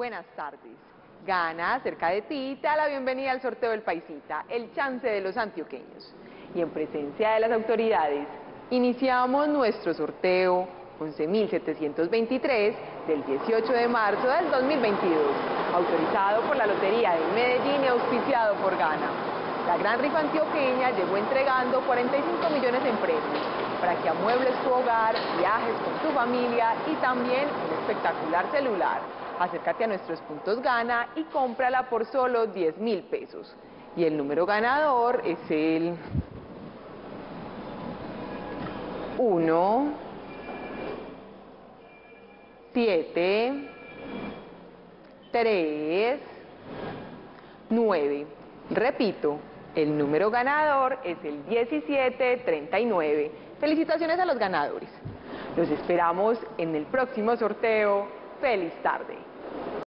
buenas tardes. Gana, cerca de ti, te da la bienvenida al sorteo del Paisita, el chance de los antioqueños. Y en presencia de las autoridades, iniciamos nuestro sorteo 11.723 del 18 de marzo del 2022, autorizado por la Lotería de Medellín y auspiciado por Gana. La gran rifa antioqueña llegó entregando 45 millones en premios para que amuebles tu hogar, viajes con tu familia y también un espectacular celular. Acércate a nuestros puntos Gana y cómprala por solo 10 mil pesos. Y el número ganador es el 1, 7, 3, 9. Repito, el número ganador es el 1739. Felicitaciones a los ganadores. Los esperamos en el próximo sorteo. ¡Feliz tarde!